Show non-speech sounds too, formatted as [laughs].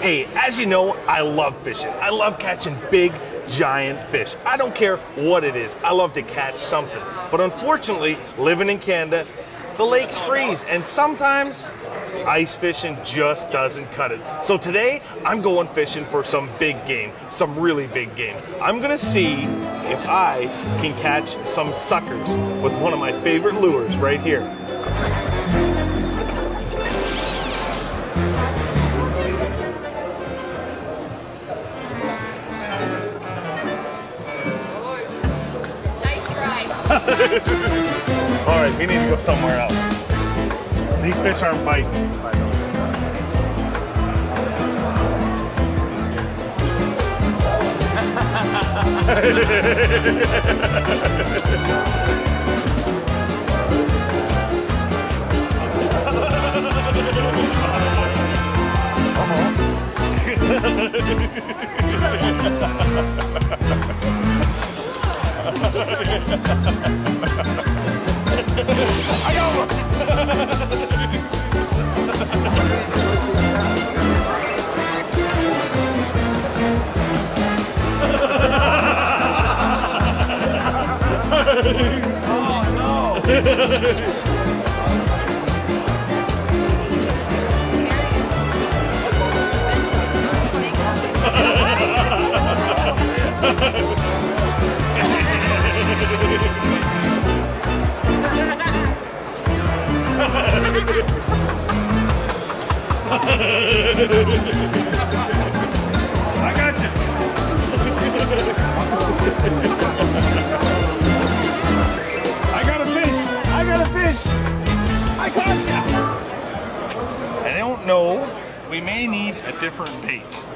Hey, as you know, I love fishing. I love catching big, giant fish. I don't care what it is. I love to catch something. But unfortunately, living in Canada, the lakes freeze, and sometimes ice fishing just doesn't cut it. So today, I'm going fishing for some big game, some really big game. I'm gonna see if I can catch some suckers with one of my favorite lures right here. [laughs] All right, we need to go somewhere else. These fish aren't biting. [laughs] I got one. oh no. I got you. I got a fish. I got a fish. I got you. I don't know. We may need a different bait.